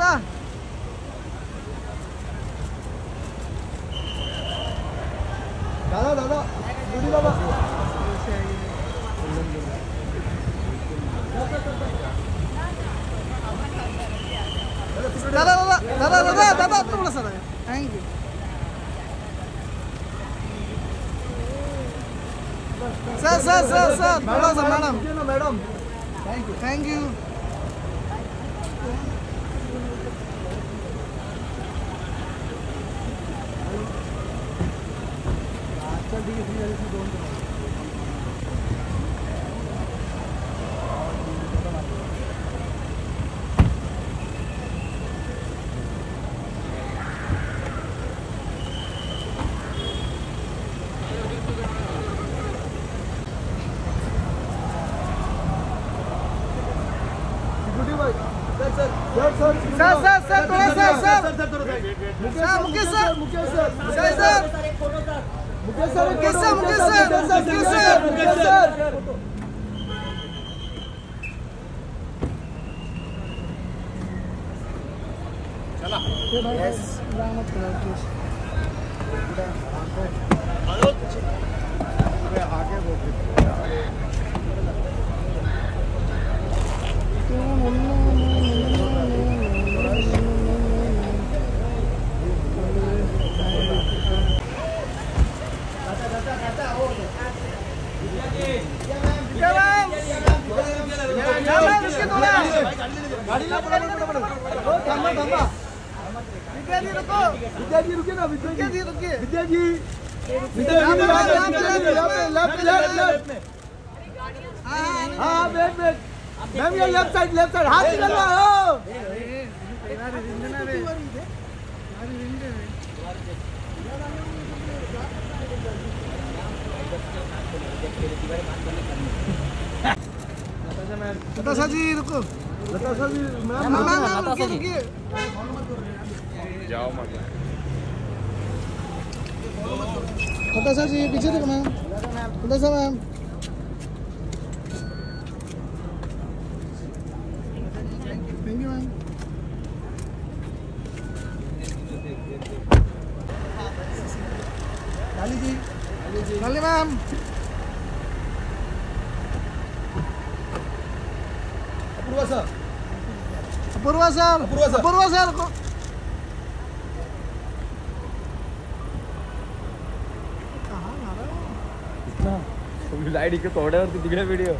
दादा दादा दादा गुडी बाबा। दादा दादा दादा दादा दादा थोड़ा सा thank you sir sir sir sir थोड़ा सा मैडम। मैडम थैंक यू चल ठीक सर सर सर थोड़ा sir sir Mukesh sir Mukesh sir Mukesh sir sir, Mukesh sir, Mukesh sir Mukesh Vidya ji रुको विद्या जी रुकिए ना विद्या जी रुकिए विद्या जी हाँ हाँ हाँ वेट वेट मैम ये लेफ़्ट साइड लेफ़्ट साइड हाथ निकल रहा हो अरे रिंजना रे अरे रिंजना रे नताशा जी रुको Lata sir ji ma'am ma'am ma'am ma'am रुकिए रुकिए नताशा जी पीछे देखो ma'am Natasha ma'am thank you ma'am Kali ji Lali ma'am Apurva sir Apurva sir Apurva sir. को? लाईट इकडे तोड्यावरती तिकडे व्हिडिओ